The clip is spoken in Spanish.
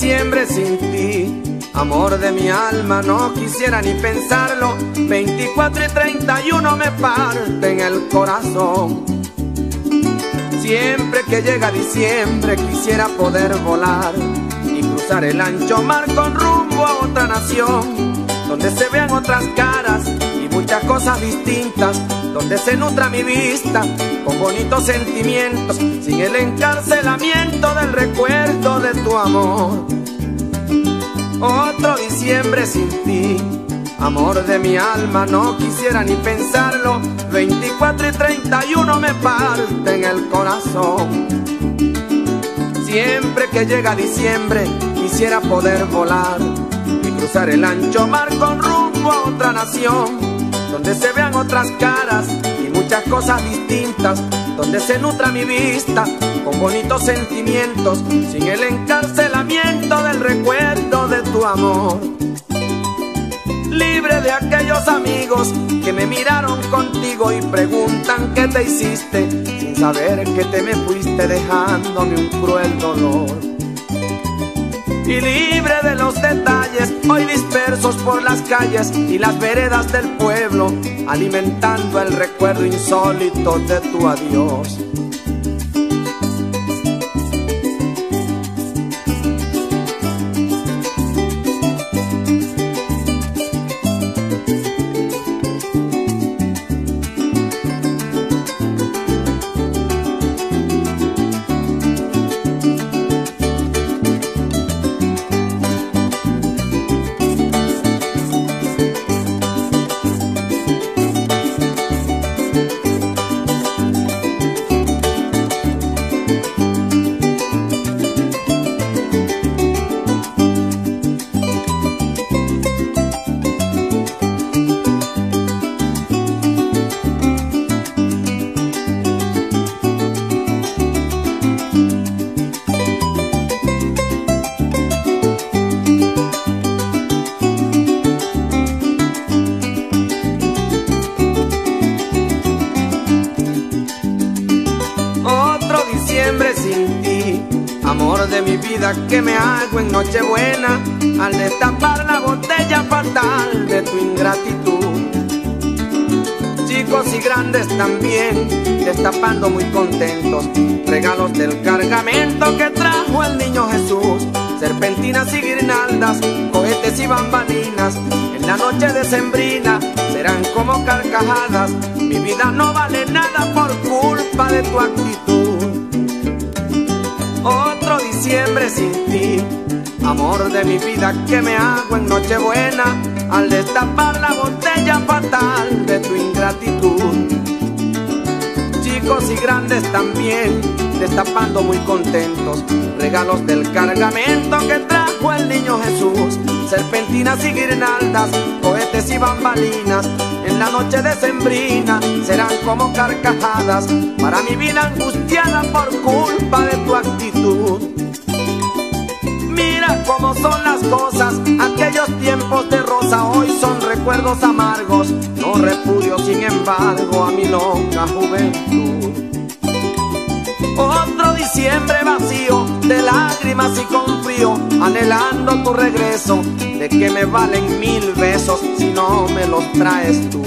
diciembre sin ti. Amor de mi alma, no quisiera ni pensarlo. 24 y 31 me parten el corazón. Siempre que llega diciembre quisiera poder volar y cruzar el ancho mar con rumbo a otra nación, donde se vean otras caras muchas cosas distintas, donde se nutra mi vista con bonitos sentimientos, sin el encarcelamiento del recuerdo de tu amor. Otro diciembre sin ti, amor de mi alma, no quisiera ni pensarlo. 24 y 31 me parten el corazón. Siempre que llega diciembre, quisiera poder volar y cruzar el ancho mar con rumbo a otra nación, donde se vean otras caras y muchas cosas distintas, donde se nutra mi vista con bonitos sentimientos, sin el encarcelamiento del recuerdo de tu amor. Libre de aquellos amigos que me miraron contigo y preguntan qué te hiciste, sin saber que te me fuiste dejándome un cruel dolor. Y libre de los detalles, hoy dispersos por las calles y las veredas del pueblo, alimentando el recuerdo insólito de tu adiós. Diciembre sin ti, amor de mi vida, que me hago en Nochebuena al destapar la botella fatal de tu ingratitud? Chicos y grandes también, destapando muy contentos, regalos del cargamento que trajo el niño Jesús, serpentinas y guirnaldas, cohetes y bambalinas, en la noche decembrina serán como carcajadas, mi vida no vale nada por culpa de tu actitud. Diciembre sin ti, amor de mi vida, que me hago en Nochebuena al destapar la botella fatal de tu ingratitud. Chicos y grandes también, destapando muy contentos, regalos del cargamento que trajo el niño Jesús, serpentinas y guirnaldas, cohetes y bambalinas, en la noche decembrina serán como carcajadas para mi vida angustiada por culpa de tu actitud. Mira cómo son las cosas, aquellos tiempos de rosa hoy son recuerdos amargos, no repudio sin embargo a mi loca juventud. Otro diciembre vacío de lágrimas y anhelando tu regreso, de que me valen mil besos si no me los traes tú.